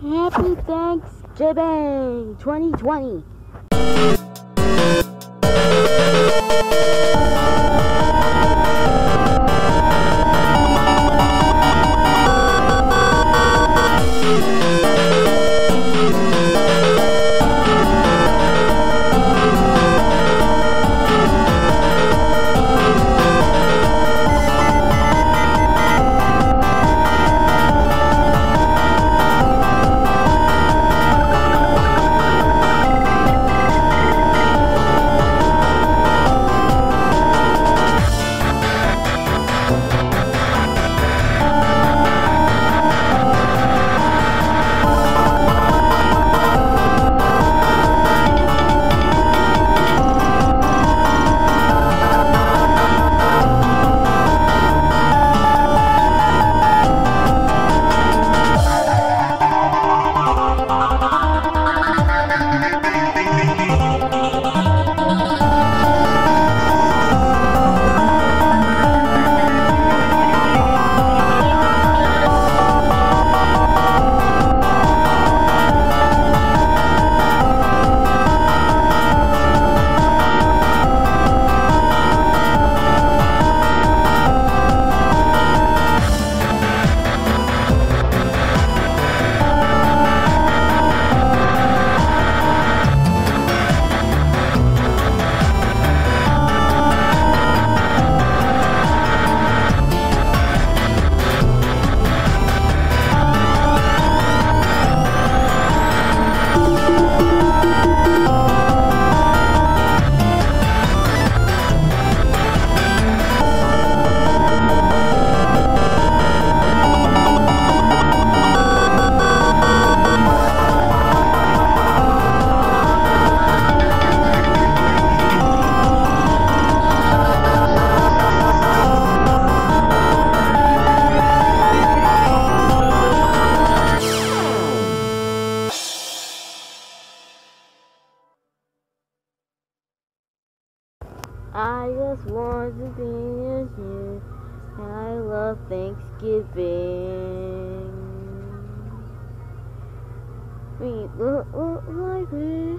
Happy Thanksgiving 2020. I just want to be with you. And I love Thanksgiving. We look, like this.